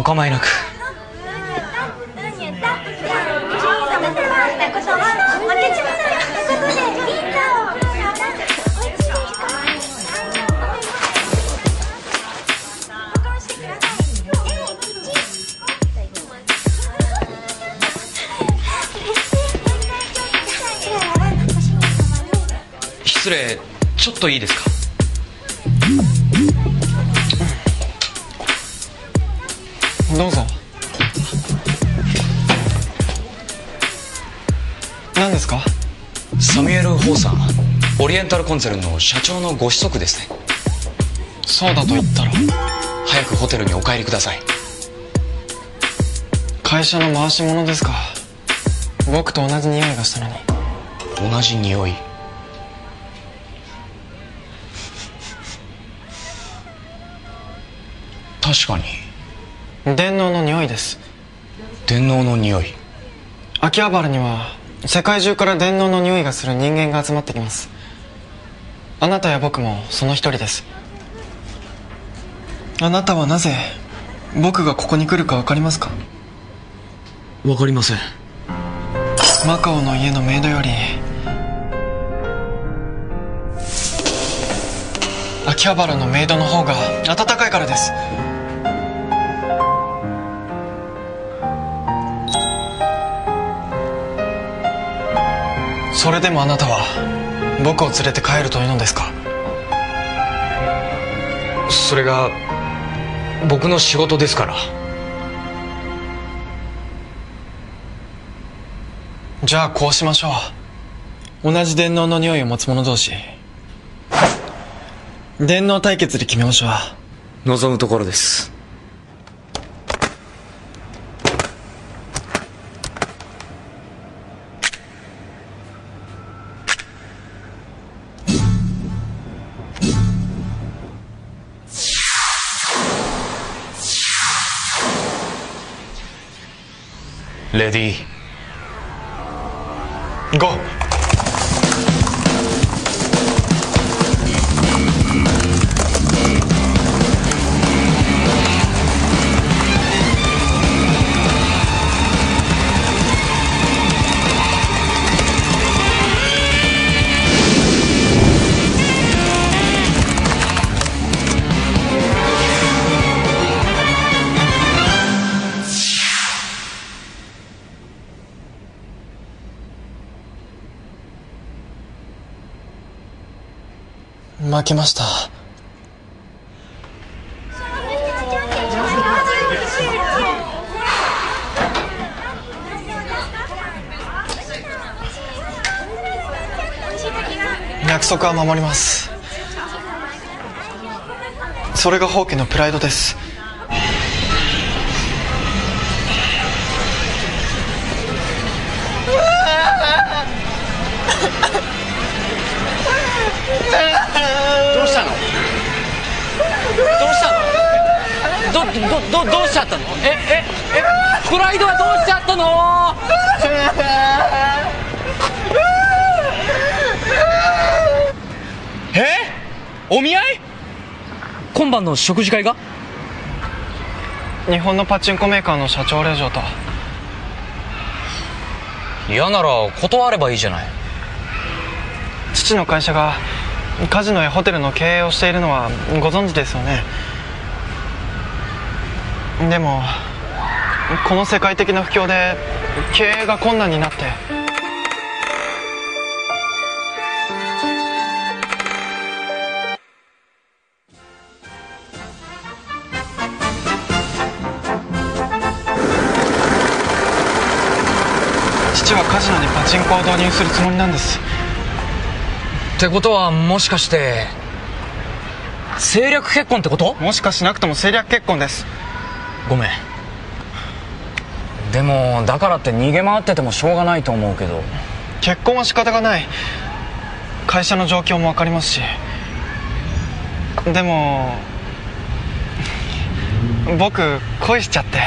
お構いなく。失礼。ちょっといいですか？どうぞ何ですか？サミュエル・ホーさんオリエンタルコンツェルンの社長のご子息ですね。そうだと言ったら。早くホテルにお帰りください。会社の回し物ですか？僕と同じ匂いがしたのに。同じ匂い。確かに電脳の匂いです。電脳の匂い。秋葉原には世界中から電脳の匂いがする人間が集まってきます。あなたや僕もその一人です。あなたはなぜ僕がここに来るか分かりますか？わかりません。マカオの家のメイドより秋葉原のメイドの方が暖かいからですそれでもあなたは僕を連れて帰るというのですか？それが僕の仕事ですから。じゃあこうしましょう。同じ電脳の匂いを持つ者同士。電脳対決で決めましょう。望むところですレデ負けました。約束は守ります。それが放棄のプライドです。ど、ど、ど、どうしちゃったの？え、え、え、プライドはどうしちゃったの？え？お見合い？今晩の食事会が？日本のパチンコメーカーの社長令嬢と。嫌なら断ればいいじゃない。父の会社がカジノやホテルの経営をしているのはご存知ですよね？でもこの世界的な不況で経営が困難になって。父はカジノにパチンコを導入するつもりなんです。ってことはもしかして政略結婚ってこと？もしかしなくとも政略結婚ですごめん。でもだからって逃げ回っててもしょうがないと思うけど。結婚は仕方がない。会社の状況も分かりますし。でも僕恋しちゃって。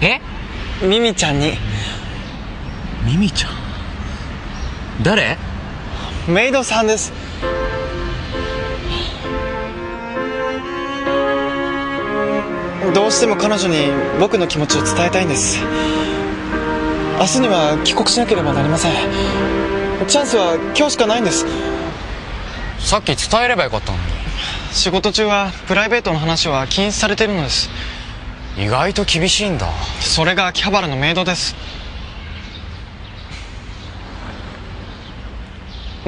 え？ミミちゃんに。ミミちゃん？誰？メイドさんですどうしても彼女に僕の気持ちを伝えたいんです。明日には帰国しなければなりません。チャンスは今日しかないんです。さっき伝えればよかったの仕事中はプライベートの話は禁止されているのです。に意外と厳しいんだ。それが秋葉原のメイドです。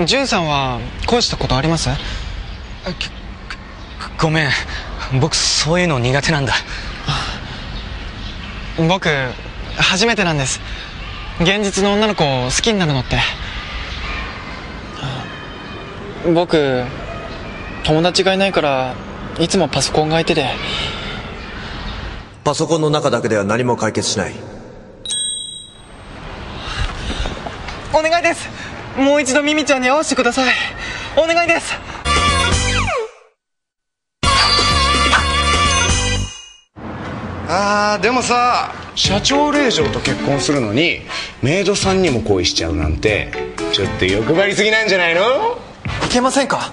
潤さんは恋したことあります？ごめん僕そういうの苦手なんだ。僕初めてなんです。現実の女の子を好きになるのって。僕友達がいないからいつもパソコンが相手でパソコンの中だけでは何も解決しない。お願いです。もう一度ミミちゃんに会わせてください。お願いですあーでもさ社長令嬢と結婚するのにメイドさんにも恋しちゃうなんてちょっと欲張りすぎなんじゃないの？いけませんか？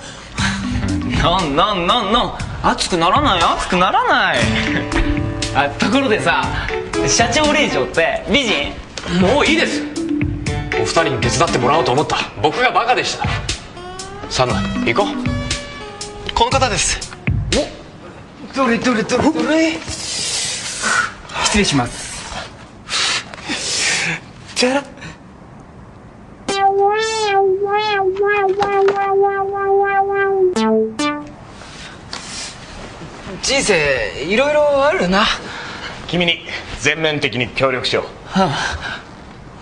なんなんなんなん。熱くならない？熱くならない。あところでさ社長令嬢って美人？もういいです。お二人に手伝ってもらおうと思った。僕がバカでした。サム行こう。この方です。どれどれどれどれ？失礼します。じゃら人生いろいろあるな。君に全面的に協力しよ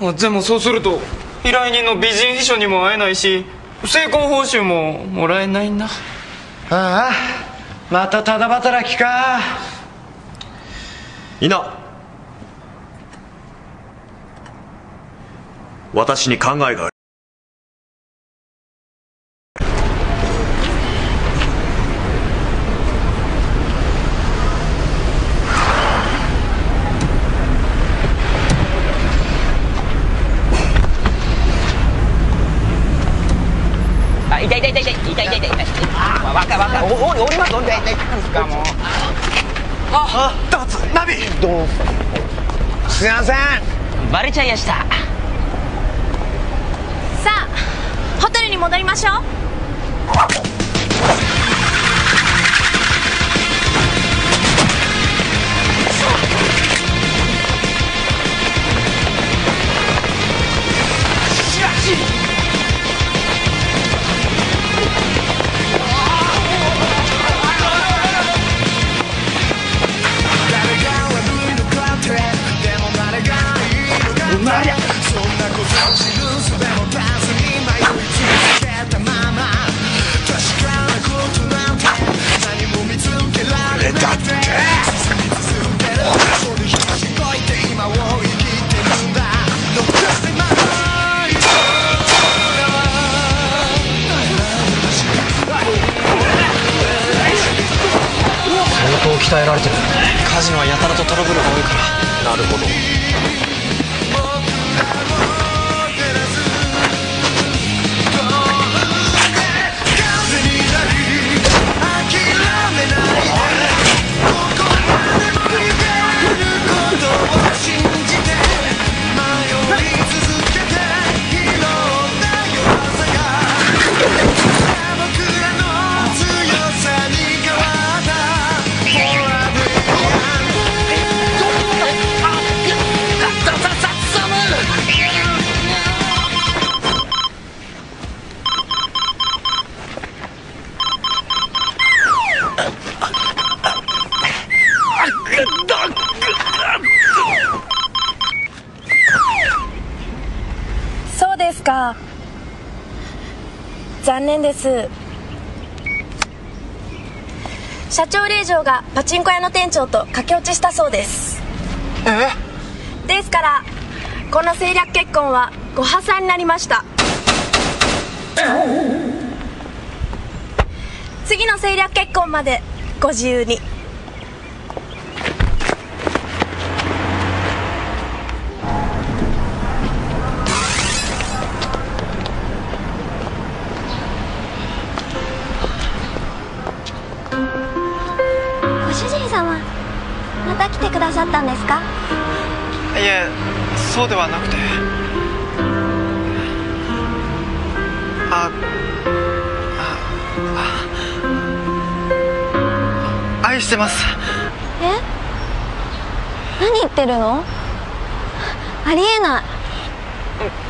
う。でもそうすると依頼人の美人秘書にも会えないし成婚報酬ももらえないんだああ。またただ働きかいな私に考えがある。あ痛い痛い痛い痛い痛い痛い痛い痛い。あわかわか。おおおりますおり痛い痛いなんですかもうすいませんバレちゃいやしたさあホテルに戻りましょうりゃそんなこと自分すべもずに迷い続けたまま。確かなことなんて何も見つけられなくて。進み続けるそれ必死こいて。今を生きてるんだ残ま相当鍛えられてる。カジノはやたらとトラブルが多いから。なるほど。です。社長令嬢がパチンコ屋の店長と駆け落ちしたそうです。え？ですからこの政略結婚はご破産になりました。次の政略結婚までご自由にゃったんですか？いえそうではなくて。あああ愛してます。え？何言ってるの？ありえない。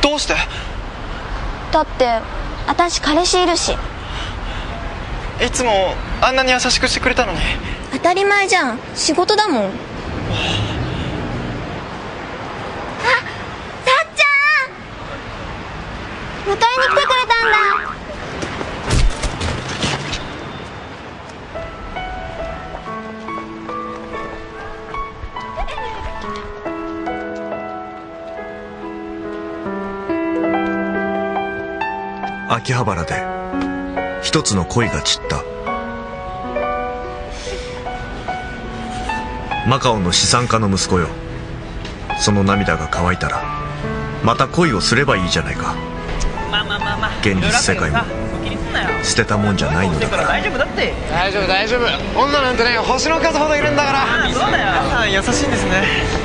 どうして？だって私彼氏いるし。いつもあんなに優しくしてくれたのに。当たり前じゃん。仕事だもん秋葉原で一つの恋が散った。マカオの資産家の息子よ。その涙が乾いたらまた恋をすればいいじゃないか。まあまあまあまあ現実世界も。捨てたもんじゃないのだから。大丈夫だって大丈夫大丈夫女なんてね星の数ほどいるんだからああそうだよ優しいんですね